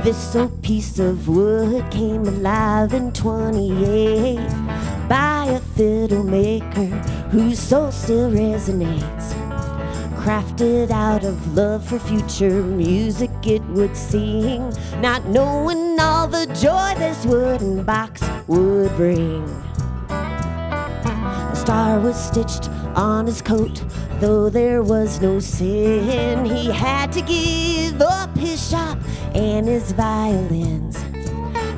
This old piece of wood came alive in 28 by a fiddle maker whose soul still resonates. Crafted out of love for future music, it would sing, not knowing all the joy this wooden box would bring. A star was stitched on his coat, though there was no sin. He had to give up his shop and his violins.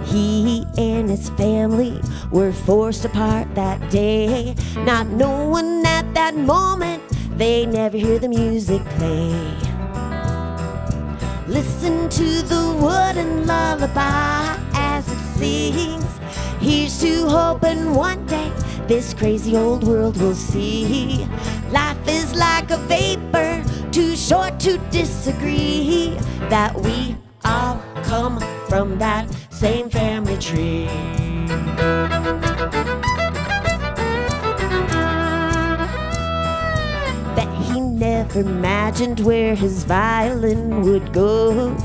He and his family were forced apart that day, not knowing at that moment they never hear the music play. Listen to the wooden lullaby as it sings. Here's to hoping one day this crazy old world will see. Life is like a vapor, too short to disagree. That we come from that same family tree. That he never imagined where his violin would go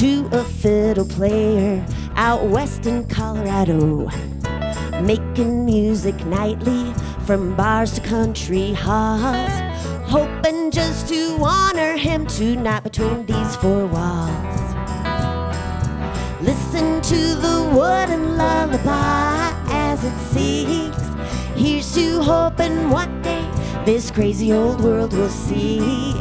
to a fiddle player out west in Colorado making music nightly from bars to country halls, hoping just to honor him tonight between these four walls. To the wooden lullaby as it sings. Here's to hoping one day this crazy old world will see.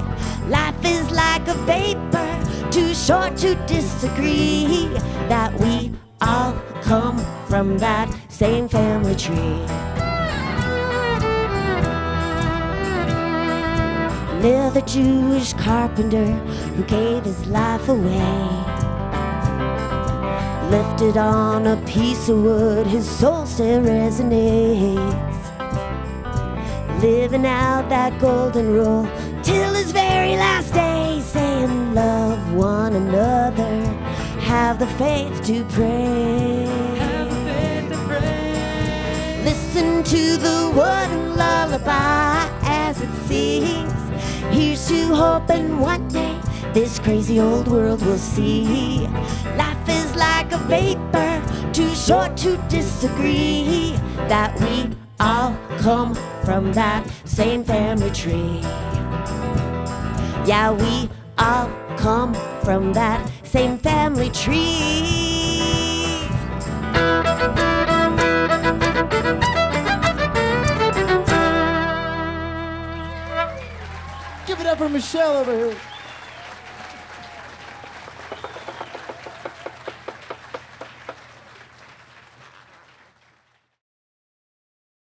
Life is like a vapor, too short to disagree that we all come from that same family tree. Another Jewish carpenter who gave his life away. Lifted on a piece of wood, his soul still resonates. Living out that golden rule till his very last day, saying, Love one another, have the faith to pray. Listen to the wooden lullaby as it sings. Here's to hoping one day this crazy old world will see. Life is like a vapor, too short to disagree. That we all come from that same family tree. Yeah, we all come from that same family tree. Give it up for Michelle over here.